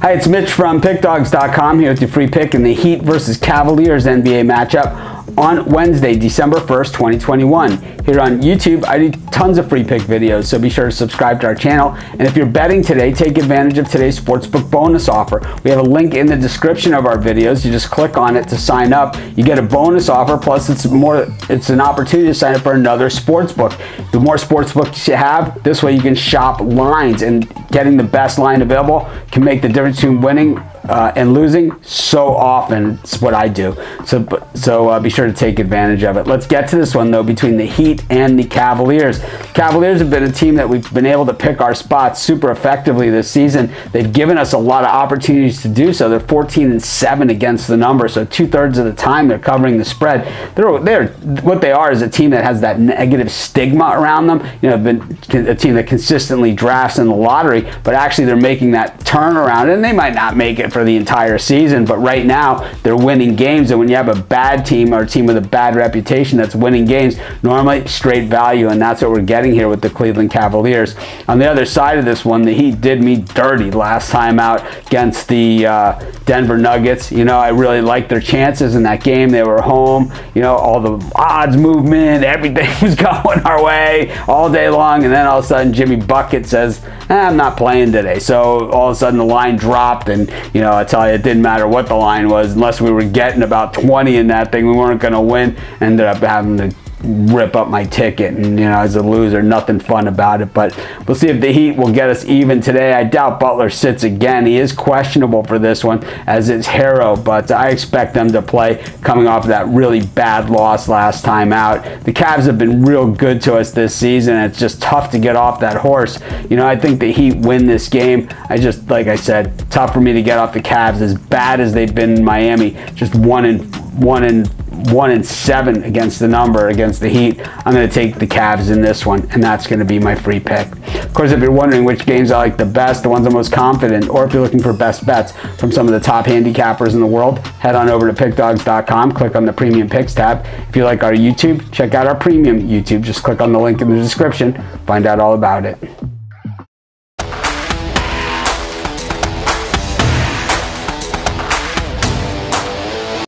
Hi, it's Mitch from PickDawgz.com here with your free pick in the Heat versus Cavaliers NBA matchup on Wednesday, December 1st, 2021. Here on YouTube, I do tons of free pick videos, so be sure to subscribe to our channel. And if you're betting today, take advantage of today's sportsbook bonus offer. We have a link in the description of our videos. You just click on it to sign up. You get a bonus offer, plus it's more it's an opportunity to sign up for another sportsbook. The more sportsbooks you have, this way you can shop lines and getting the best line available can make the difference between winning uh, and losing so often. It's what I do. So, so uh, be sure to take advantage of it. Let's get to this one though between the Heat and the Cavaliers. Cavaliers have been a team that we've been able to pick our spots super effectively this season. They've given us a lot of opportunities to do so. They're 14 and 7 against the number, so two thirds of the time they're covering the spread. They're, they're what they are is a team that has that negative stigma around them. You know, been a team that consistently drafts in the lottery, but actually they're making that turnaround, and they might not make it for the entire season. But right now, they're winning games. And when you have a bad team or a team with a bad reputation that's winning games, normally straight value. And that's what we're getting here with the Cleveland Cavaliers. On the other side of this one, the Heat did me dirty last time out against the uh, Denver Nuggets. You know, I really liked their chances in that game. They were home. You know, all the odds movement, everything was going our way all day long. And then all of a sudden, Jimmy Bucket says, eh, I'm not playing today. So all of a sudden, the line dropped. And, you know, know, I tell you, it didn't matter what the line was, unless we were getting about 20 in that thing, we weren't going to win. Ended up having to rip up my ticket and you know as a loser nothing fun about it but we'll see if the heat will get us even today. I doubt butler sits again. He is questionable for this one as is Herro but i expect them to play coming off of that really bad loss last time out. The Cavs have been real good to us this season it's just tough to get off that horse. You know i think the heat win this game. I just like i said tough for me to get off the Cavs as bad as they've been in miami just one in one in one and seven against the number against the Heat. I'm going to take the Cavs in this one, and that's going to be my free pick. Of course, if you're wondering which games I like the best, the ones I'm most confident, or if you're looking for best bets from some of the top handicappers in the world, head on over to pickdawgz.com, click on the premium picks tab. If you like our YouTube, check out our premium YouTube. Just click on the link in the description, find out all about it.